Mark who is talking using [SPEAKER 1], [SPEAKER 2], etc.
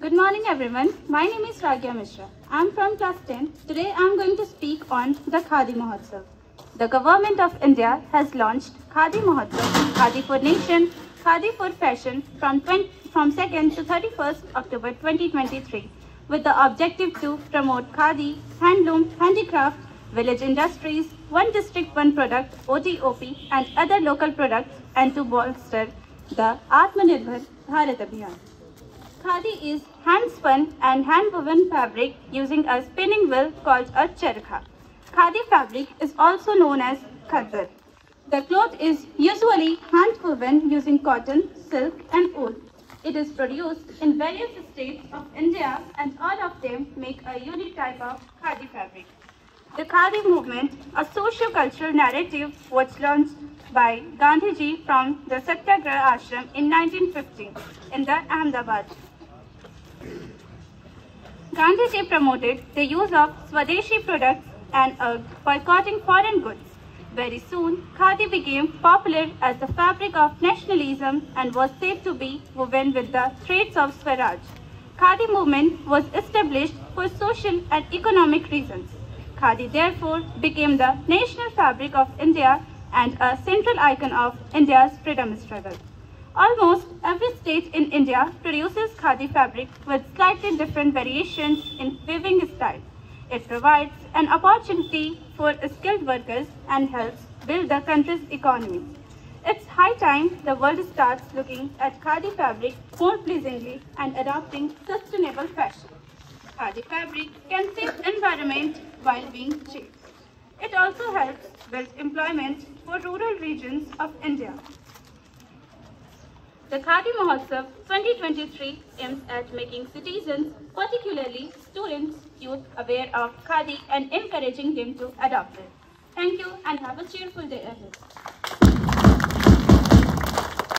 [SPEAKER 1] Good morning everyone. My name is Ragya Mishra. I am from class 10. Today I am going to speak on the Khadi Mahotsav. The government of India has launched Khadi Mahotsav, Khadi for Nation, Khadi for Fashion from, 20, from 2nd to 31st October 2023 with the objective to promote Khadi, handloom, handicraft, village industries, one district, one product, ODOP and other local products and to bolster the Atmanirbhar Bharat Abhiyan. Khadi is hand-spun and hand-woven fabric using a spinning wheel called a charkha. Khadi fabric is also known as khaddar. The cloth is usually hand-woven using cotton, silk and wool. It is produced in various states of India and all of them make a unique type of Khadi fabric. The Khadi movement, a socio-cultural narrative, was launched by Gandhiji from the Satyagraha Ashram in 1915 in the Ahmedabad. Gandhiji promoted the use of Swadeshi products and uh, boycotting foreign goods. Very soon, Khadi became popular as the fabric of nationalism and was said to be woven with the threads of Swaraj. Khadi movement was established for social and economic reasons. Khadi therefore became the national fabric of India and a central icon of India's freedom struggle. Almost every state in India produces khadi fabric with slightly different variations in weaving style. It provides an opportunity for skilled workers and helps build the country's economy. It's high time the world starts looking at khadi fabric more pleasingly and adopting sustainable fashion. Khadi fabric can save environment while being cheap. Also helps build employment for rural regions of India. The Khadi Mahotsav 2023 aims at making citizens, particularly students, youth aware of Khadi and encouraging them to adopt it. Thank you and have a cheerful day ahead.